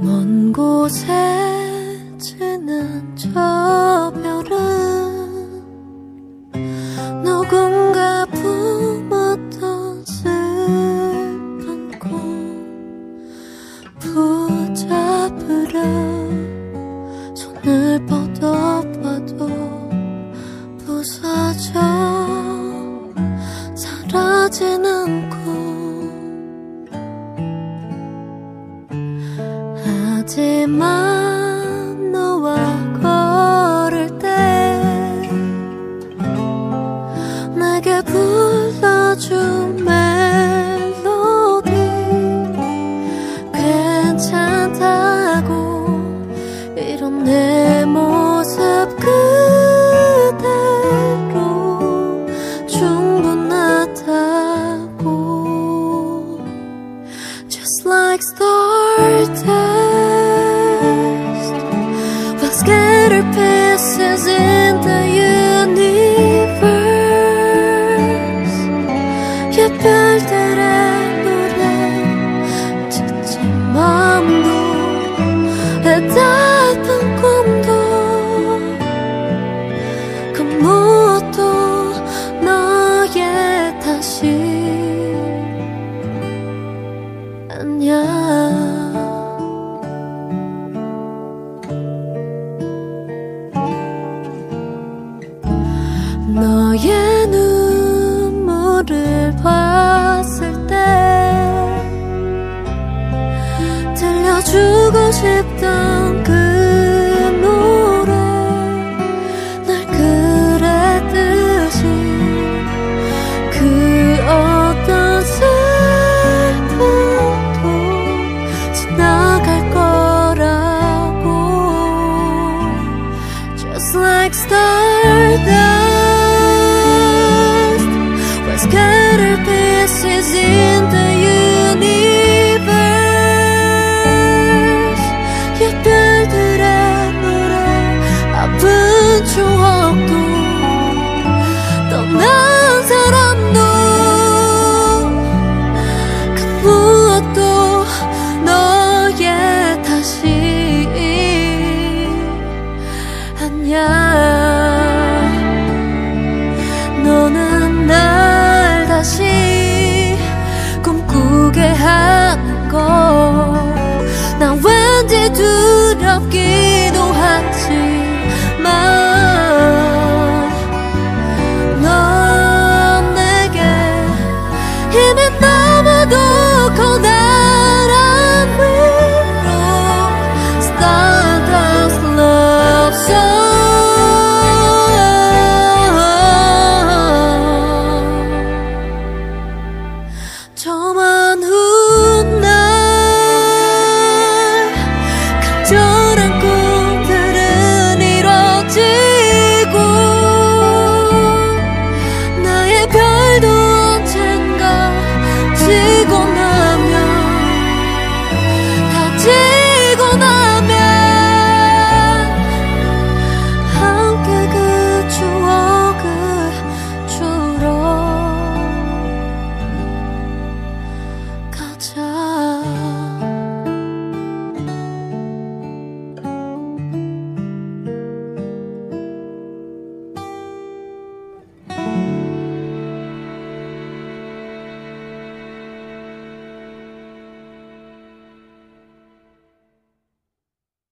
먼 곳에 지는 저 별은 누군가 품었던 슬픈 꿈 붙잡으려 손을 뻗어봐도 부서져 사라지는 하지만 너와 걸을 때 내게 불러준 glitter pieces in the universe. You built it 봤을 때 들려주고 싶던 그 노래 날 그랬듯이 그 어떤 슬픔도 지나갈 거라고. Just like stardust better passes in the 무섭기도 하지만 넌 내게 힘이 너무도 커다란 위로 저만 훗날 저